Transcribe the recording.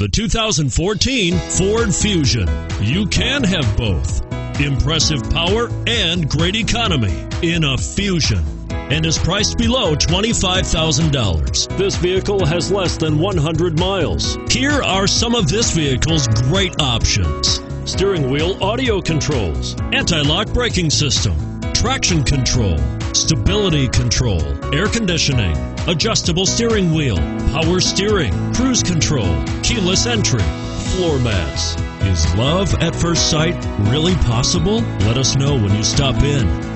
The 2014 Ford Fusion. You can have both. Impressive power and great economy in a Fusion and is priced below $25,000. This vehicle has less than 100 miles. Here are some of this vehicle's great options. Steering wheel audio controls, anti-lock braking system, traction control, stability control, air conditioning, adjustable steering wheel, power steering, cruise control, keyless entry, floor mats. Is love at first sight really possible? Let us know when you stop in.